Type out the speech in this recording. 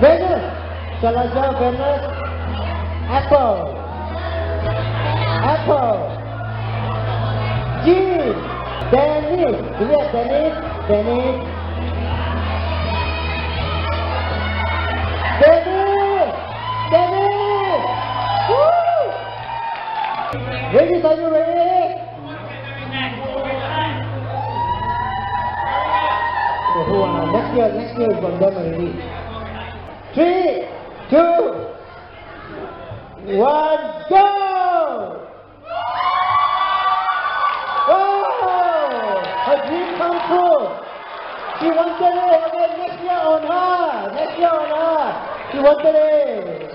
Venus. Salazar Venus. Apple. Apple. Jean. Dennis. Lihat Dennis. Dennis. Dennis. Dennis. Ready, are you ready? Oh, wow. Next year, next year, from them already. Three, two, one, go! Wow! Her dream come true. She wanted it again next year on her. Next year on her. She wanted it.